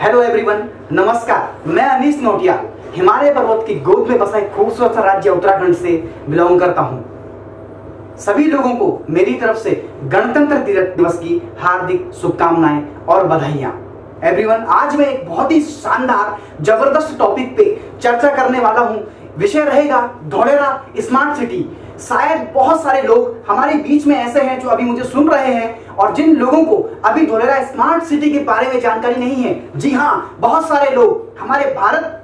Hello everyone नमस्कार, मैं अनीस नोटिया हिमालय पर्वत की गोद में बसा एक खूबसूरत राज्य उत्तराखंड से बिलोंग करता हूँ। सभी लोगों को मेरी तरफ़ से गणतंत्र दिवस की हार्दिक शुभकामनाएँ और बधाइयाँ। एवरीवन आज मैं एक बहुत ही शानदार, ज़बरदस्त टॉपिक पे चर्चा करने वाला हूँ। विषय रहेगा धोलेरा स्मार्ट सिटी शायद बहुत सारे लोग हमारे बीच में ऐसे हैं जो अभी मुझे सुन रहे हैं और जिन लोगों को अभी धोलेरा स्मार्ट सिटी के बारे में जानकारी नहीं है, जी हाँ बहुत सारे लोग, हमारे भारत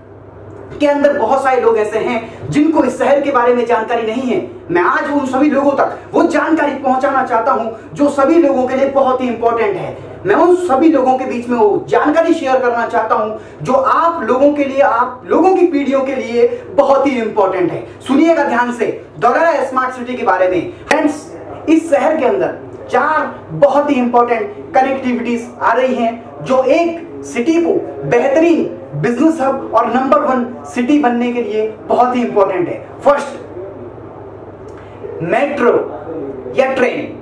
के अंदर बहुत सारे लोग ऐसे हैं जिनको इस शहर के बारे में जानकारी नहीं है, मैं आज उन सभी लोगों तक वो जानकारी पहुंचाना चाहता हूँ जो सभी लोगों के लिए बहुत ही इंपॉर्टेंट है। मैं उन सभी लोगों के बीच में वो जानकारी शेयर करना चाहता हूँ जो आप लोगों के लिए, आप लोगों की पीढ़ियों के लिए बहुत ही इंपॉर्टेंट है। सुनिएगा ध्यान से दौरा स्मार्ट सिटी के बारे में। फ्रेंड्स इस शहर के अंदर चार बहुत ही इंपॉर्टेंट कनेक्टिविटीज आ रही हैं, जो एक सिटी को बेहतरीन बिज़नेस हब और नंबर वन सिटी बनने के लिए बहुत ही इंपॉर्टेंट है। फ़र्स्ट मेट्रो या ट्रेन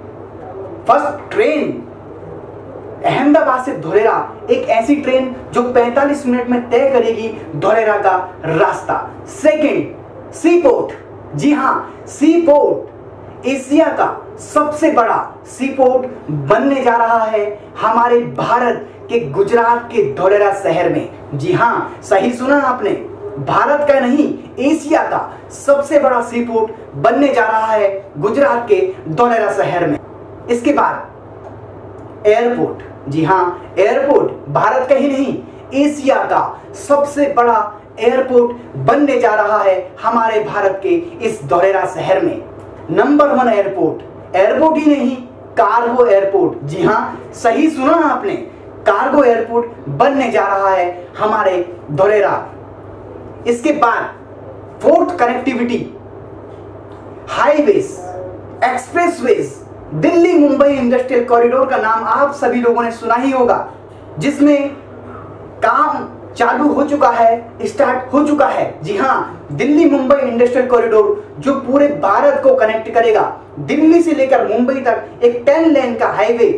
फ़र्स्ट ट्रेन अहमदाबाद से धोलेरा, एक ऐसी ट्रेन जो 45 मिनट में तय करेगी धोलेरा का रास्ता। सेकंड सी पोर्ट जी हाँ सी पोर्ट एशिया का सबसे बड़ा सी पोर्ट बनने जा रहा है हमारे भारत के गुजरात के धोलेरा शहर में, जी हाँ, सही सुना आपने, भारत का नहीं, एशिया का सबसे बड़ा सी पोर्ट बनने जा रहा है गुजरात के धोलेरा शहर में। इसके बाद एयरपोर्ट जी हाँ एयरपोर्ट भारत का ही नहीं, एशिया का सबसे बड़ा एयरपोर्ट बनने जा रहा है हमारे भारत के इस धोलेरा शहर में। नंबर वन एयरपोर्ट एयरपोर्ट ही नहीं कार्गो एयरपोर्ट जी हाँ, सही सुना आपने कार्गो एयरपोर्ट बनने जा रहा है हमारे धोलेरा इसके बाद fourth connectivity, highways, expressways, Delhi Mumbai industrial corridor का नाम आप सभी लोगों ने सुना ही होगा, जिसमें काम चालू हो चुका है, स्टार्ट हो चुका है। जी हाँ दिल्ली मुंबई इंडस्ट्रियल कॉरिडोर जो पूरे भारत को कनेक्ट करेगा। दिल्ली से लेकर मुंबई तक एक टेन लेन का हाईवे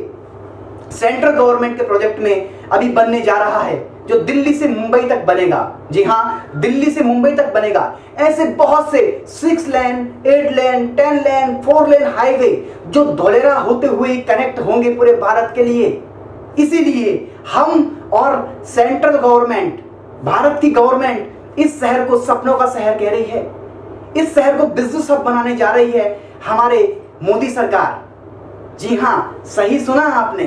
सेंट्रल गवर्नमेंट के प्रोजेक्ट में अभी बनने जा रहा है, जो दिल्ली से मुंबई तक बनेगा। जी हाँ दिल्ली से मुंबई तक बनेगा। ऐसे बहुत से six lane eight lane ten lane four lane highway जो धोलेरा होते हुए कनेक्ट होंगे पूरे भारत के लिए। इसीलिए हम और सेंट्रल गवर्नमेंट, भारत की गवर्नमेंट इस शहर को सपनों का शहर कह रही है। इस शहर को बिज़नेस हब बनाने जा रही है हमारे मोदी सरकार। जी हाँ, सही सुना आपने।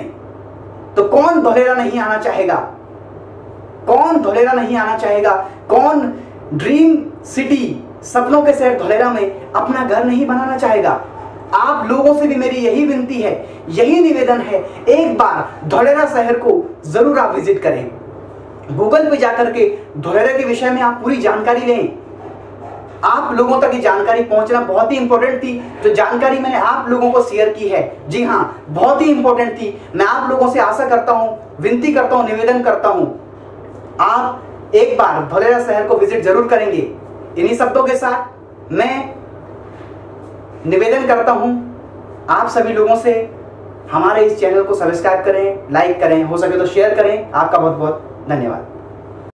तो कौन धोलेरा नहीं आना चाहेगा? कौन धोलेरा नहीं आना चाहेगा? कौन ड्रीम सिटी सपनों के शहर धोलेरा में अपना घर नहीं बनाना चाहेगा? आप लोगों से भी मेरी यही विनती है, यही निवेदन है, एक बार धोलेरा शहर को ज़रूर आप विज़िट करें। गूगल पे जाकर के धोलेरा के विषय में आप पूरी जानकारी लें। आप लोगों तक ये जानकारी पहुँचना बहुत ही इंपॉर्टेंट थी। जो जानकारी मैंने आप लोगों को शेयर की है। जी हाँ बहुत ही इंपॉर्टेंट थी। मैं आप लोगों से आशा करता हूँ, विनती करता हूँ, निवेदन करता हूँ, आप एक बार धोलेरा शहर को विज़िट ज़रूर करेंगे। इन्हीं शब्दों के साथ मैं निवेदन करता हूँ, आप सभी लोगों से हमारे इस चैनल को सब्सक्राइब करें लाइक करें, हो सके तो शेयर करें। आपका बहुत बहुत धन्यवाद।